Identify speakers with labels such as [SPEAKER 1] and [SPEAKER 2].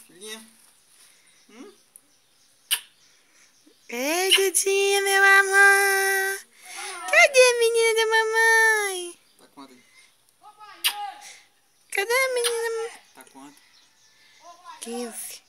[SPEAKER 1] filhinha? Hum?
[SPEAKER 2] Ei, Dudinha, meu amor. Cadê a menina da mamãe?
[SPEAKER 1] Tá quanto aí?
[SPEAKER 2] Cadê a menina?
[SPEAKER 1] Tá quanto?
[SPEAKER 2] 15.